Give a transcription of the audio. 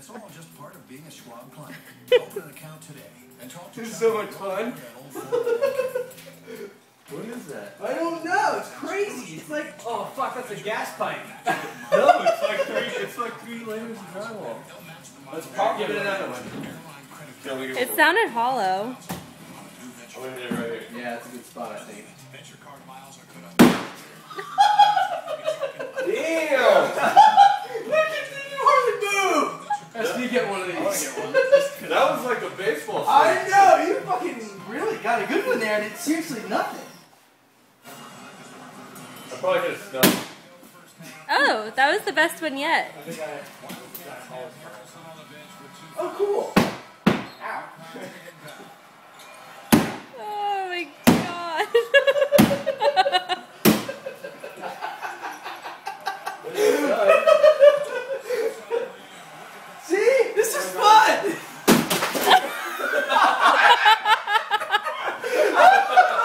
it's all just part of being a Schwab client. Open an account today and talk to This is so much fun. that old 401k. What is that? I don't know. It's crazy. It's like, Oh fuck, that's a gas pipe. No, it's like three. It's like three layers of drywall. Let's pop, give it another one. Yeah, let me go It sounded hollow. I'm gonna hit it right here. yeah, it's a good spot, I think. Let's get one of these. that was like a baseball. I know you fucking really got a good one there, and it's seriously nothing. I probably hit a snub. Oh, that was the best one yet. Oh, cool. Ow. oh my god.